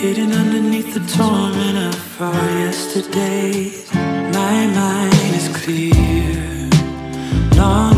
Hidden underneath the torment of our yesterdays. My mind is clear. Long